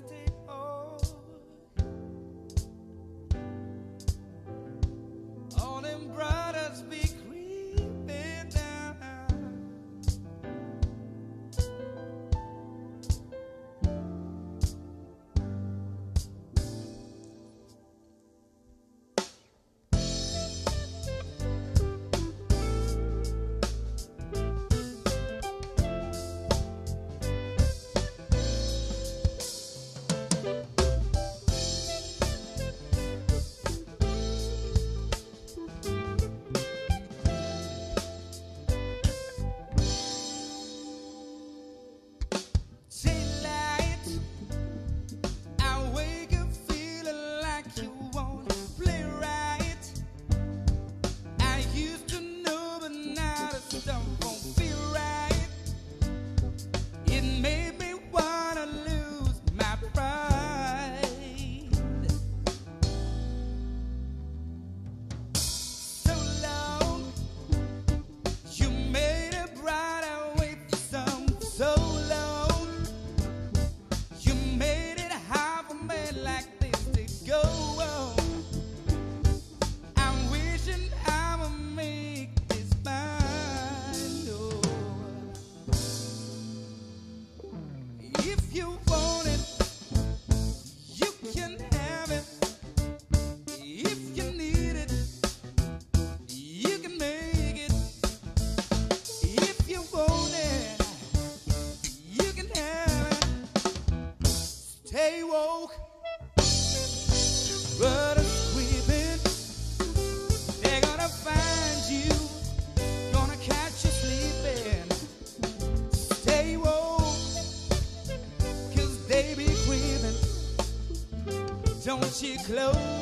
Don't you close